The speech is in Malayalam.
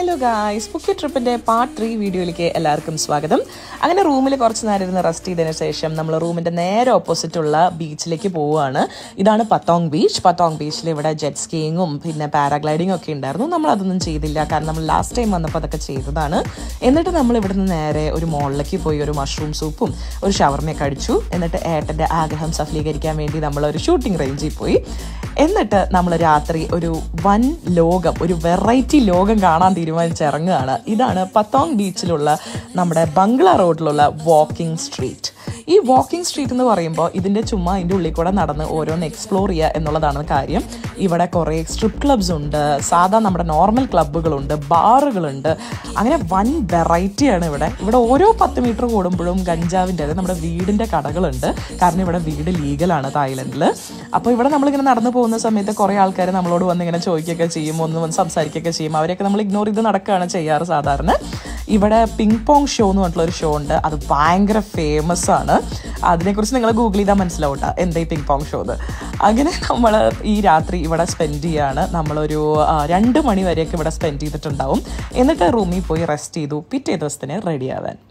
ഹലോ ഗായ്സ് പുക്കി ട്രിപ്പിന്റെ പാർട്ട് ത്രീ വീഡിയോയിലേക്ക് എല്ലാവർക്കും സ്വാഗതം. അങ്ങനെ റൂമിൽ കുറച്ച് നേരം ഇരുന്ന് റെസ്റ്റ് ചെയ്തതിന് ശേഷം നമ്മൾ റൂമിന്റെ നേരെ ഓപ്പോസിറ്റുള്ള ബീച്ചിലേക്ക് പോവുകയാണ്. ഇതാണ് പത്തോങ് ബീച്ച് പത്തോങ് ബീച്ചിൽ ഇവിടെ ജെറ്റ് സ്കീയിങ്ങും പിന്നെ പാരാഗ്ലൈഡിങ്ങും ഒക്കെ ഉണ്ടായിരുന്നു. നമ്മൾ അതൊന്നും ചെയ്തില്ല. കാരണം നമ്മൾ ലാസ്റ്റ് ടൈം വന്നപ്പോൾ അതൊക്കെ ചെയ്തതാണ്. എന്നിട്ട് നമ്മൾ ഇവിടുന്ന് നേരെ ഒരു മോളിലേക്ക് പോയി ഒരു മഷ്റൂം സൂപ്പും ഒരു ഷവർമയൊക്കെ അടിച്ചു. എന്നിട്ട് ഏട്ടന്റെ ആഗ്രഹം സഫലീകരിക്കാൻ വേണ്ടി നമ്മൾ ഒരു ഷൂട്ടിംഗ് റേഞ്ചിൽ പോയി. എന്നിട്ട് നമ്മൾ രാത്രി ഒരു വൻ ലോകം ഒരു വെറൈറ്റി ലോകം കാണാൻ തീരുമാനിച്ച് ഇറങ്ങുകയാണ് ഇതാണ് പത്തോങ് ബീച്ചിലുള്ള നമ്മുടെ ബംഗ്ല റോഡിലുള്ള വാക്കിംഗ് സ്ട്രീറ്റ് ഈ വാക്കിംഗ് സ്ട്രീറ്റ് എന്ന് പറയുമ്പോൾ ഇതിന്റെ ചുമ്മാ അതിന്റെ ഉള്ളിൽ കൂടെ നടന്ന് ഓരോന്ന് എക്സ്പ്ലോർ ചെയ്യുക എന്നുള്ളതാണ് കാര്യം. ഇവിടെ കുറേ സ്ട്രിപ്പ് ക്ലബ്സ് ഉണ്ട് സാധാ നമ്മുടെ നോർമൽ ക്ലബ്ബുകളുണ്ട് ബാറുകളുണ്ട്. അങ്ങനെ വൻ വെറൈറ്റിയാണ് ഇവിടെ. ഇവിടെ ഓരോ പത്ത് മീറ്റർ കൂടുമ്പോഴും ഗഞ്ചാവിന്റെ അതായത് നമ്മുടെ വീടിന്റെ കടകളുണ്ട്. കാരണം ഇവിടെ വീട് ലീഗലാണ് തായ്ലൻഡിൽ അപ്പോൾ ഇവിടെ നമ്മളിങ്ങനെ നടന്നു പോകുന്ന സമയത്ത് കുറേ ആൾക്കാർ നമ്മളോട് വന്ന് ഇങ്ങനെ ചോദിക്കുകയൊക്കെ ചെയ്യും ഒന്ന് വന്ന് സംസാരിക്കുകയൊക്കെ ചെയ്യും. അവരെയൊക്കെ നമ്മൾ ഇഗ്നോർ ചെയ്ത് നടക്കുകയാണ് ചെയ്യാറ് സാധാരണ. ഇവിടെ പിങ് പോങ് ഷോ എന്ന് പറഞ്ഞിട്ടുള്ള ഒരു ഷോ ഉണ്ട്. അത് ഭയങ്കര ഫേമസ് ആണ്. അതിനെക്കുറിച്ച് നിങ്ങൾ ഗൂഗിൾ ചെയ്താൽ മനസ്സിലാവും കേട്ടോ എന്താ ഈ പിങ് പോങ് ഷോ എന്ന് അങ്ങനെ നമ്മൾ ഈ രാത്രി ഇവിടെ സ്പെൻഡ് ചെയ്യാണ്. നമ്മളൊരു രണ്ട് മണി വരെയൊക്കെ ഇവിടെ സ്പെൻഡ് ചെയ്തിട്ടുണ്ടാവും. എന്നിട്ട് റൂമിൽ പോയി റെസ്റ്റ് ചെയ്തു. പിറ്റേ ദിവസത്തിന് റെഡി ആവാൻ.